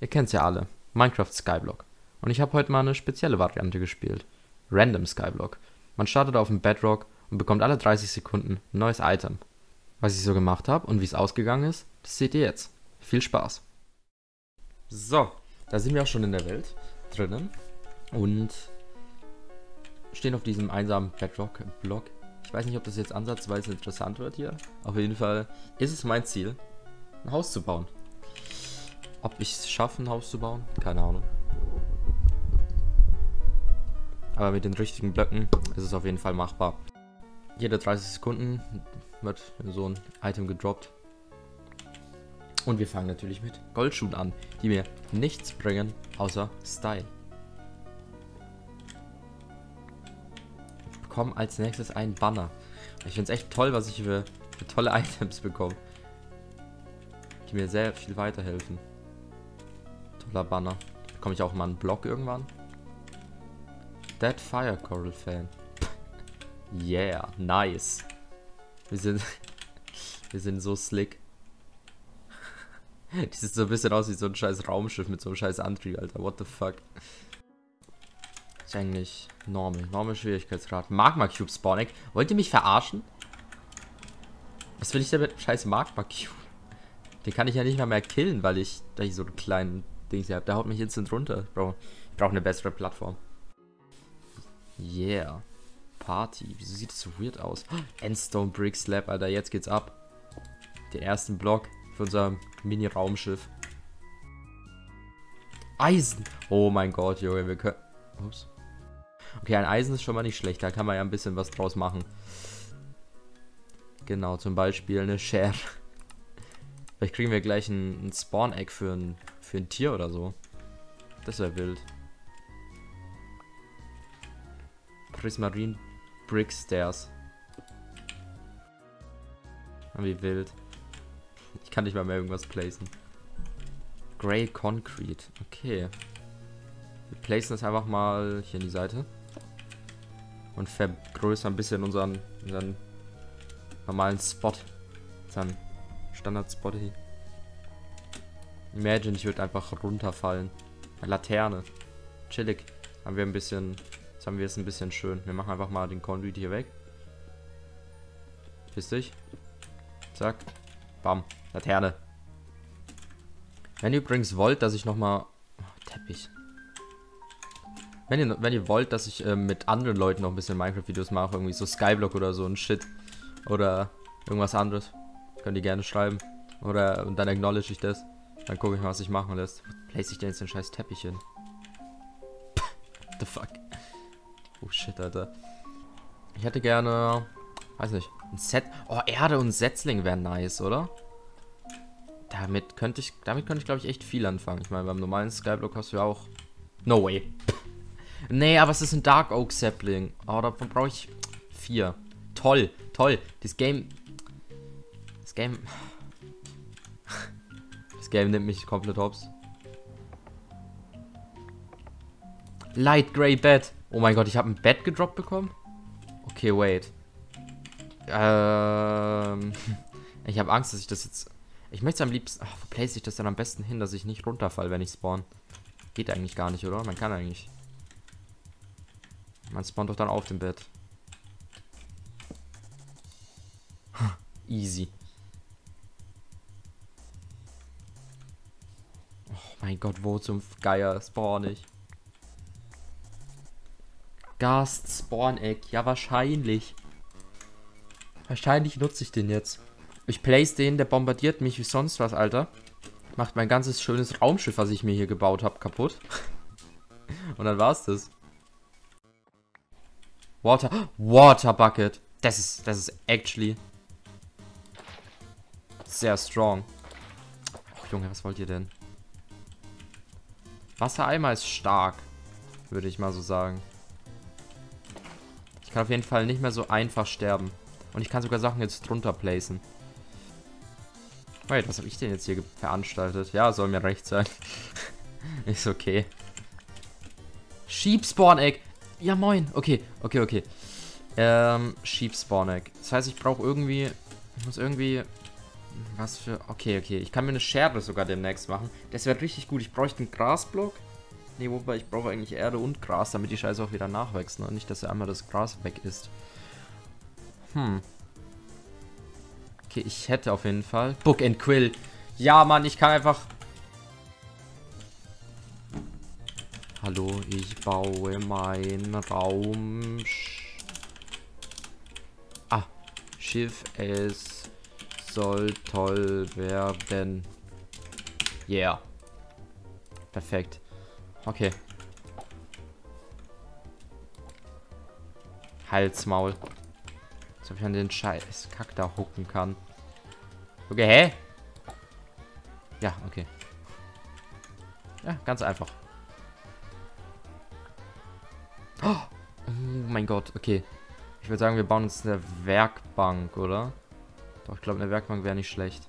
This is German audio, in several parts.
Ihr kennt's ja alle. Minecraft Skyblock. Und ich habe heute mal eine spezielle Variante gespielt. Random Skyblock. Man startet auf dem Bedrock und bekommt alle 30 Sekunden ein neues Item. Was ich so gemacht habe und wie es ausgegangen ist, das seht ihr jetzt. Viel Spaß. So, da sind wir auch schon in der Welt drinnen und stehen auf diesem einsamen Bedrock-Block. Ich weiß nicht, ob das jetzt ansatzweise interessant wird hier. Auf jeden Fall ist es mein Ziel, ein Haus zu bauen. Ob ich es schaffe, ein Haus zu bauen? Keine Ahnung. Aber mit den richtigen Blöcken ist es auf jeden Fall machbar. Jede 30 Sekunden wird so ein Item gedroppt. Und wir fangen natürlich mit Goldschuhen an, die mir nichts bringen, außer Style. Ich bekomme als nächstes einen Banner. Ich finde es echt toll, was ich für, für tolle Items bekomme. Die mir sehr viel weiterhelfen. Toller Banner. Bekomme ich auch mal einen Block irgendwann? Dead Fire Coral Fan. yeah, nice. Wir sind, wir sind so slick. Die sieht so ein bisschen aus wie so ein scheiß Raumschiff mit so einem scheiß Antrieb, Alter. What the fuck? Ist eigentlich normal. Normal Schwierigkeitsgrad. Magma Cube Spawning. Wollt ihr mich verarschen? Was will ich denn mit scheiß Magma Cube? Den kann ich ja nicht mal mehr killen, weil ich, weil ich so einen kleinen Dings habe. Der haut mich instant runter, Bro. Ich brauche eine bessere Plattform. Yeah. Party. Wieso sieht das so weird aus? Endstone Brick Slab, Alter. Jetzt geht's ab. Den ersten Block für unser Mini-Raumschiff. Eisen. Oh mein Gott, Junge. Wir können... Ups. Okay, ein Eisen ist schon mal nicht schlecht. Da kann man ja ein bisschen was draus machen. Genau, zum Beispiel eine Share. Vielleicht kriegen wir gleich ein, ein Spawn-Egg für ein, für ein Tier oder so. Das wäre wild. Prismarine Brick Stairs. Wie wild. Ich kann nicht mal mehr irgendwas placen. Grey Concrete. Okay. Wir placen das einfach mal hier in die Seite. Und vergrößern ein bisschen unseren, unseren normalen Spot. Unseren Standard-Spot hier. Imagine, ich würde einfach runterfallen. Laterne. Chillig. Haben wir ein bisschen Jetzt haben wir es ein bisschen schön. Wir machen einfach mal den Conduit hier weg. Piss dich. Zack. Bam. Laterne. Wenn ihr übrigens wollt, dass ich nochmal... Oh, Teppich. Wenn ihr, wenn ihr wollt, dass ich äh, mit anderen Leuten noch ein bisschen Minecraft-Videos mache, irgendwie so Skyblock oder so ein Shit. Oder irgendwas anderes. Könnt ihr gerne schreiben. Oder und dann acknowledge ich das. Dann gucke ich mal, was ich machen lässt. Place ich denn jetzt den scheiß Teppich hin? What the fuck? Oh shit, Alter. Ich hätte gerne, weiß nicht, ein Set. Oh, Erde und Setzling wären nice, oder? Damit könnte ich, damit könnte ich glaube ich echt viel anfangen. Ich meine, beim normalen Skyblock hast du ja auch. No way. nee, aber es ist ein Dark Oak Sapling. Oh, davon brauche ich vier. Toll, toll. Das Game. Das Game. Game nimmt mich komplett hops. Light Grey Bed. Oh mein Gott, ich habe ein Bett gedroppt bekommen? Okay, wait. Ähm, ich habe Angst, dass ich das jetzt... Ich möchte es am liebsten... Ach, wo place ich das dann am besten hin, dass ich nicht runterfall, wenn ich spawn? Geht eigentlich gar nicht, oder? Man kann eigentlich... Man spawnt doch dann auf dem Bett. Easy. Mein Gott, wo zum Geier spawn ich? Gast Spawn Egg. Ja, wahrscheinlich. Wahrscheinlich nutze ich den jetzt. Ich place den, der bombardiert mich wie sonst was, Alter. Macht mein ganzes schönes Raumschiff, was ich mir hier gebaut habe, kaputt. Und dann war's das. Water. Water Bucket. Das ist, das ist actually sehr strong. Oh, Junge, was wollt ihr denn? Wassereimer ist stark. Würde ich mal so sagen kann auf jeden Fall nicht mehr so einfach sterben. Und ich kann sogar Sachen jetzt drunter placen. Wait, was habe ich denn jetzt hier veranstaltet? Ja, soll mir recht sein. Ist okay. Sheep Egg. Ja, moin. Okay, okay, okay. Ähm, Sheep Egg. Das heißt, ich brauche irgendwie... Ich muss irgendwie Was für... Okay, okay. Ich kann mir eine Schere sogar demnächst machen. Das wäre richtig gut. Ich bräuchte einen Grasblock. Nee, wobei ich brauche eigentlich Erde und Gras, damit die Scheiße auch wieder nachwächst. Ne? Nicht, dass er einmal das Gras weg ist. Hm. Okay, ich hätte auf jeden Fall... Book and Quill. Ja, Mann, ich kann einfach... Hallo, ich baue meinen Raum... Ah, Schiff, es soll toll werden. Yeah. Perfekt. Okay. Halsmaul. Als ob ich an den scheiß Kack da hucken kann. Okay, hä? Ja, okay. Ja, ganz einfach. Oh, oh mein Gott, okay. Ich würde sagen, wir bauen uns eine Werkbank, oder? Doch, ich glaube, eine Werkbank wäre nicht schlecht.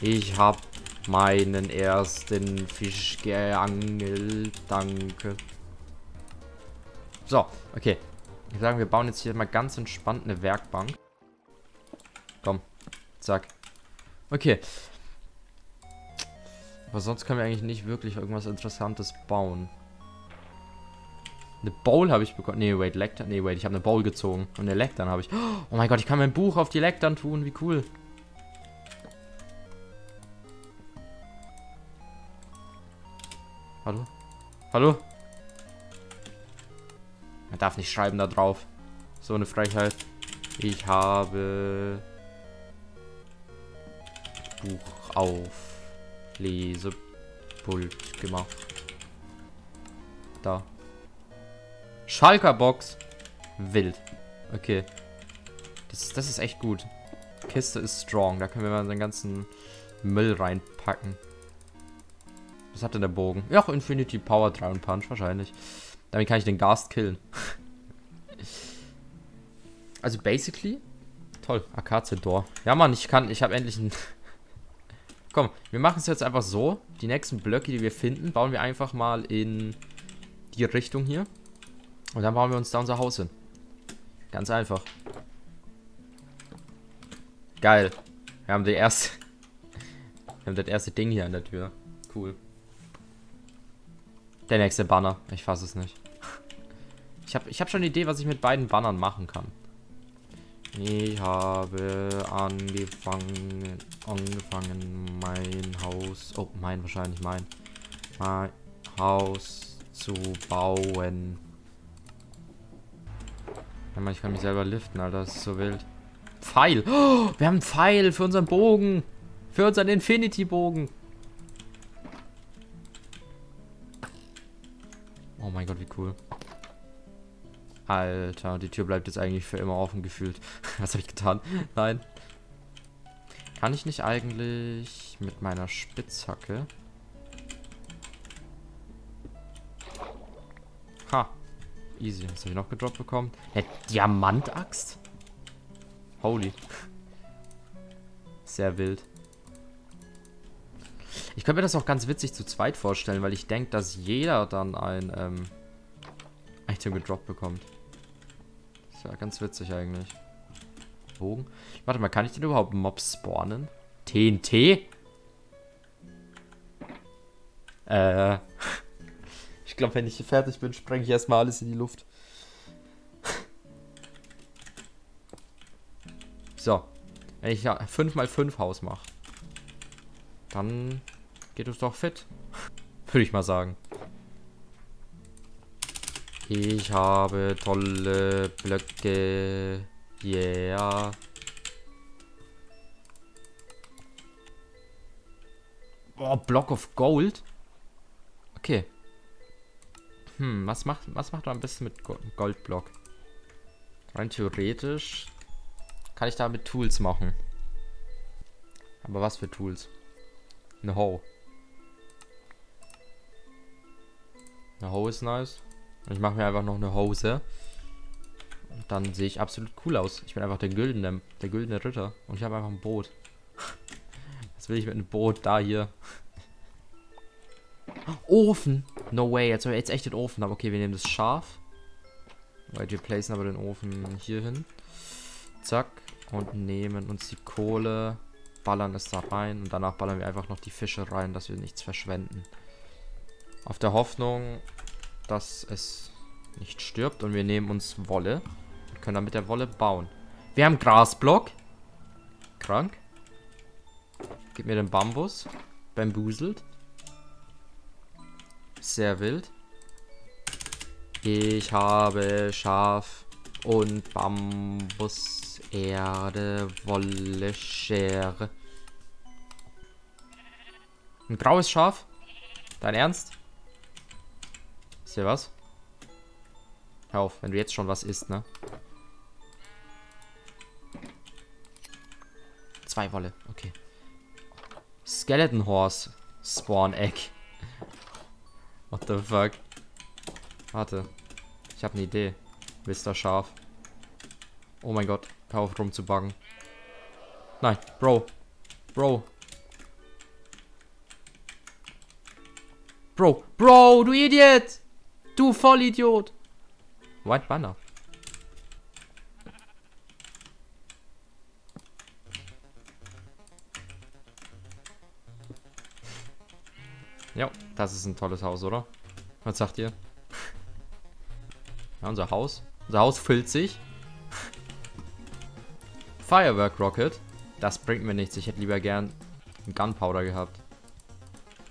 Ich habe meinen ersten Fisch geangelt. Danke. So, okay. Ich sagen, wir bauen jetzt hier mal ganz entspannt eine Werkbank. Komm. Zack. Okay. Aber sonst können wir eigentlich nicht wirklich irgendwas Interessantes bauen. Eine Bowl habe ich bekommen. Nee, wait, Lectern. Nee, wait, ich habe eine Bowl gezogen. Und eine Lectern habe ich. Oh mein Gott, ich kann mein Buch auf die Lectern tun. Wie cool. Hallo? Hallo? Er darf nicht schreiben da drauf. So eine Frechheit. Ich habe Buch auf Lesepult gemacht. Da. Schalker Box. Wild. Okay. Das, das ist echt gut. Kiste ist strong. Da können wir mal den ganzen Müll reinpacken. Was hat denn der Bogen? Ja, Infinity Power 3 und Punch wahrscheinlich. Damit kann ich den Gast killen. also basically. Toll, Akazidor. Ja, Mann, ich kann, ich habe endlich ein... Komm, wir machen es jetzt einfach so. Die nächsten Blöcke, die wir finden, bauen wir einfach mal in die Richtung hier. Und dann bauen wir uns da unser Haus hin. Ganz einfach. Geil. Wir haben die erste... Wir haben das erste Ding hier an der Tür. Cool. Der nächste Banner. Ich fasse es nicht. Ich habe ich hab schon eine Idee, was ich mit beiden Bannern machen kann. Ich habe angefangen, angefangen mein Haus, oh mein wahrscheinlich mein, mein Haus zu bauen. Ja, ich kann mich selber liften, Alter, das ist so wild. Pfeil! Oh, wir haben einen Pfeil für unseren Bogen! Für unseren Infinity-Bogen! Oh mein Gott, wie cool. Alter, die Tür bleibt jetzt eigentlich für immer offen gefühlt. Was habe ich getan? Nein. Kann ich nicht eigentlich mit meiner Spitzhacke... Ha. Easy. Was habe ich noch gedroppt bekommen? Eine Diamantaxt? Holy. Sehr wild. Ich könnte mir das auch ganz witzig zu zweit vorstellen, weil ich denke, dass jeder dann ein ähm, Item gedroppt bekommt. Ist ja ganz witzig eigentlich. Bogen. Warte mal, kann ich denn überhaupt Mobs spawnen? TNT? Äh. Ich glaube, wenn ich hier fertig bin, spreng ich erstmal alles in die Luft. So. Wenn ich ja 5x5 Haus mache, dann Geht es doch fit. Würde ich mal sagen. Ich habe tolle Blöcke. Yeah. Oh, Block of Gold. Okay. Hm, was macht, was macht man am besten mit Goldblock? Rein theoretisch kann ich damit Tools machen. Aber was für Tools? Eine Hoe. Eine Hoe ist nice. Ich mache mir einfach noch eine Hose. Und dann sehe ich absolut cool aus. Ich bin einfach der güldene, der güldene Ritter. Und ich habe einfach ein Boot. Was will ich mit einem Boot da hier? Ofen! No way, jetzt jetzt echt den Ofen. Aber okay, wir nehmen das Schaf. Weil wir placen aber den Ofen hier hin. Zack. Und nehmen uns die Kohle, ballern es da rein und danach ballern wir einfach noch die Fische rein, dass wir nichts verschwenden. Auf der Hoffnung, dass es nicht stirbt und wir nehmen uns Wolle und können dann mit der Wolle bauen. Wir haben Grasblock. Krank. Gib mir den Bambus. Bambuselt. Sehr wild. Ich habe Schaf und Bambus, Erde, Wolle, Schere. Ein graues Schaf? Dein Ernst? Ist hier was? Hör auf, wenn du jetzt schon was isst, ne? Zwei Wolle, okay. Skeleton Horse Spawn Egg. What the fuck? Warte. Ich habe eine Idee. Mr. Schaf. Oh mein Gott. Hör auf rumzubuggen. Nein, Bro. Bro. Bro. Bro, du Idiot! Du Vollidiot! White Banner. Ja, das ist ein tolles Haus, oder? Was sagt ihr? Ja, unser Haus. Unser Haus füllt sich. Firework Rocket. Das bringt mir nichts. Ich hätte lieber gern Gunpowder gehabt.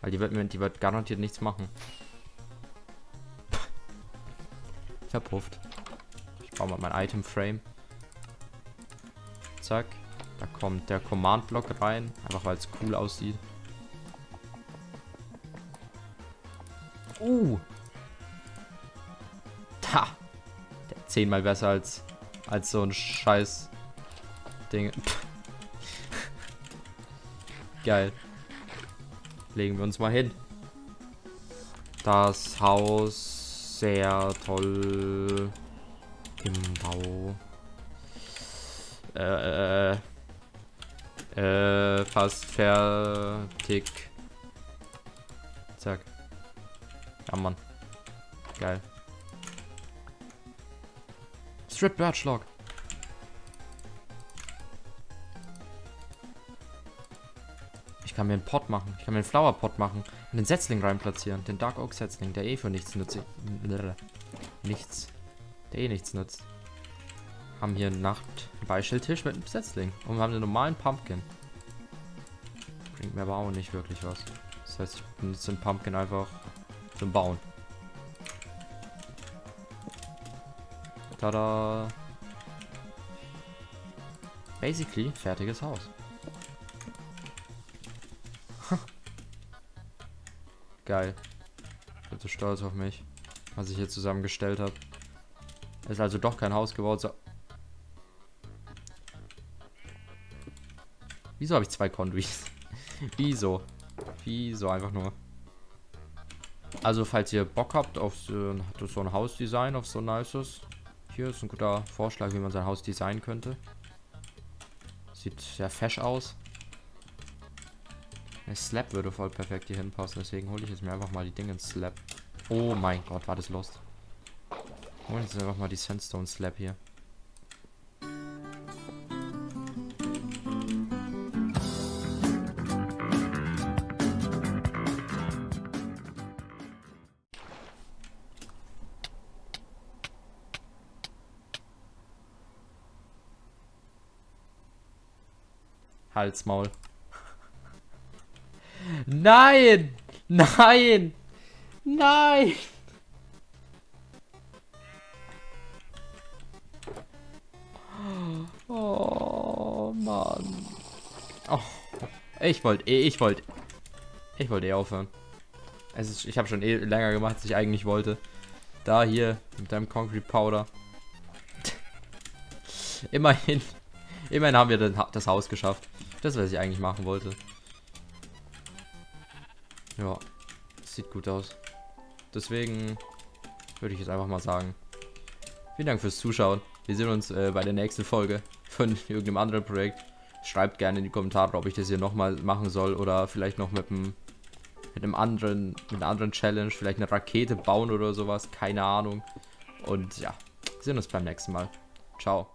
Weil die wird mir, die wird garantiert nichts machen. Verpufft. Ich baue mal mein Item Frame. Zack. Da kommt der Command Block rein. Einfach weil es cool aussieht. Uh. Ha. Der zehnmal besser als, als so ein scheiß Ding. Geil. Legen wir uns mal hin. Das Haus sehr toll im Bau. Äh, äh, äh, fast fertig. Zack. Ja, Mann. Geil. Strip Birchlock. Ich kann mir einen Pot machen. Ich kann mir einen Flower Pot machen. Und den Setzling rein platzieren. Den Dark Oak Setzling, der eh für nichts nützt. Nichts. Der eh nichts nutzt. Haben hier einen Nacht-Beischelltisch mit einem Setzling. Und wir haben einen normalen Pumpkin. Bringt mir aber auch nicht wirklich was. Das heißt, ich benutze den Pumpkin einfach zum Bauen. Tada! Basically, fertiges Haus. Geil. Ich bin so stolz auf mich, was ich hier zusammengestellt habe. Ist also doch kein Haus gebaut. So. Wieso habe ich zwei Conduits? Wieso? Wieso einfach nur? Also, falls ihr Bock habt auf so, so ein Hausdesign, auf so ein nices, hier ist ein guter Vorschlag, wie man sein Haus designen könnte. Sieht sehr fesch aus. Der Slap würde voll perfekt hier hinpassen, deswegen hole ich jetzt mir einfach mal die Dinge ins Slap. Oh mein Gott, war das lost. Holen jetzt einfach mal die Sandstone Slap hier. Halsmaul. Nein! Nein! Nein! Oh Mann. Oh, ich wollte eh, ich wollte. Ich wollte eh aufhören. Es ist, ich habe schon eh länger gemacht, als ich eigentlich wollte. Da hier mit deinem Concrete Powder. immerhin, immerhin haben wir das Haus geschafft. Das, was ich eigentlich machen wollte. Ja, sieht gut aus. Deswegen würde ich jetzt einfach mal sagen, vielen Dank fürs Zuschauen. Wir sehen uns äh, bei der nächsten Folge von irgendeinem anderen Projekt. Schreibt gerne in die Kommentare, ob ich das hier nochmal machen soll oder vielleicht noch mit einem mit einem anderen, mit einer anderen Challenge, vielleicht eine Rakete bauen oder sowas, keine Ahnung. Und ja, sehen uns beim nächsten Mal. Ciao.